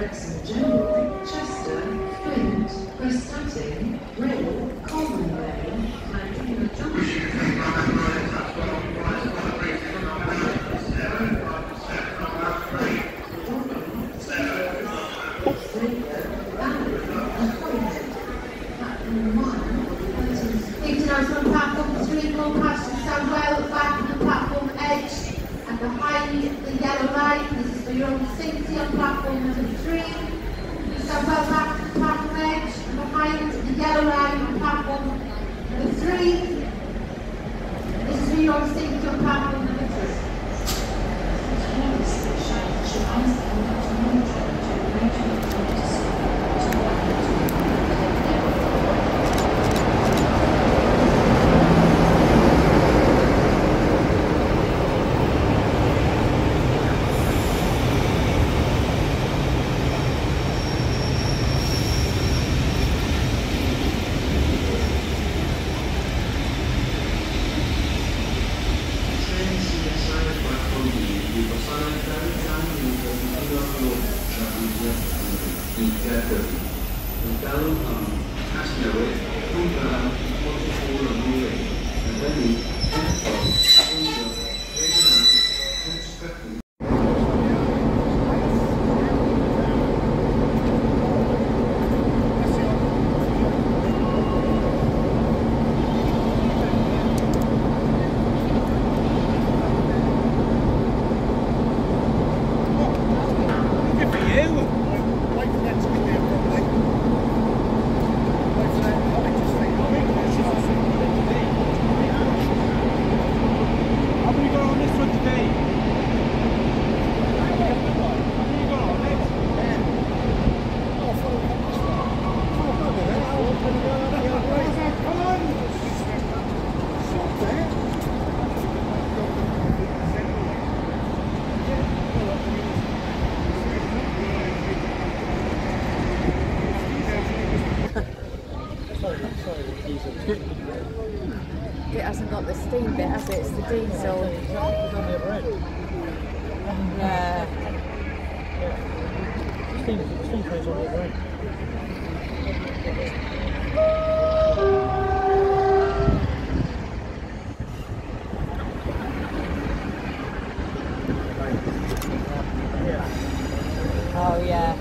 Wrexham General, Chester, Flint, Prestatyn, Rhyl, and Inner Junction. Leaving us on platform three, more passing stand well back on the platform and behind the yellow light, This is for your own safety on platform number three. Well back to the platform edge behind the yellow line on platform number three. This is for your own safety on platform number three. Kalau hasilnya pun dalam It hasn't got the steam bit, has it? It's the diesel. Yeah. Yeah. Steam, steam train's on the right. Oh yeah.